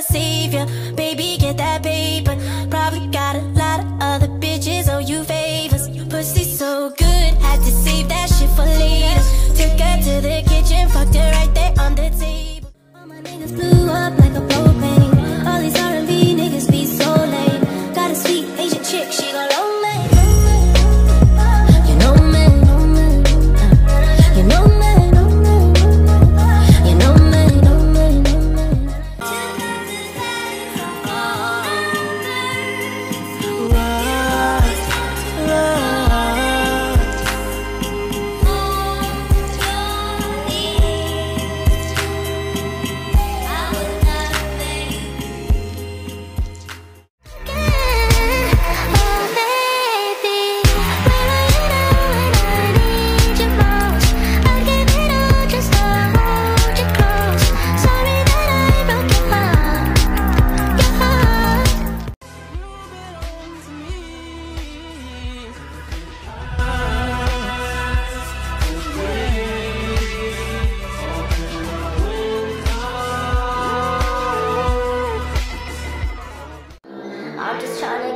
lascívia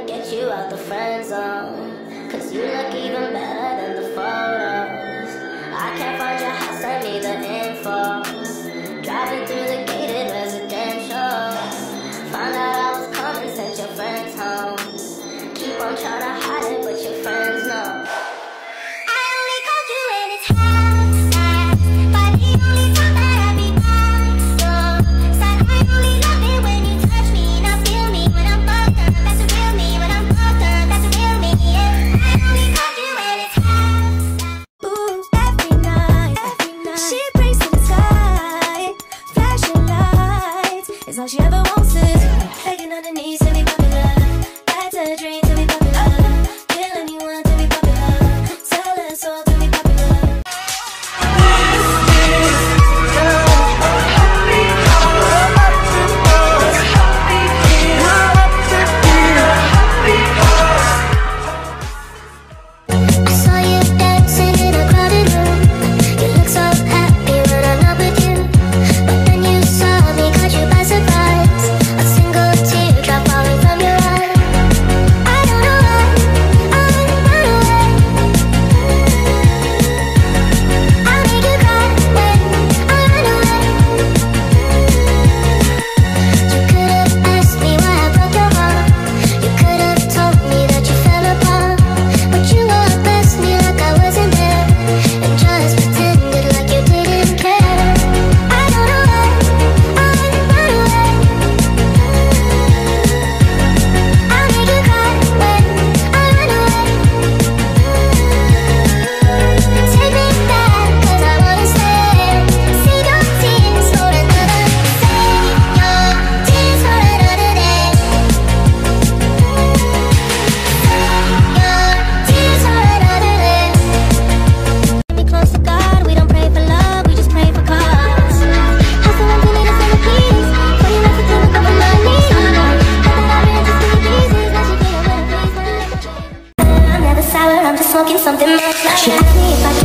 get you out the friend zone. Cause you look even better than the photos. I can't find your house, send me the info. Driving through the gated residential Found out I was coming, sent your friends home. Keep on trying to hide it It's all she ever wants is Begging on her knees to be popular. That's her dream to be popular. Kill anyone smoking something. Much She asked me if I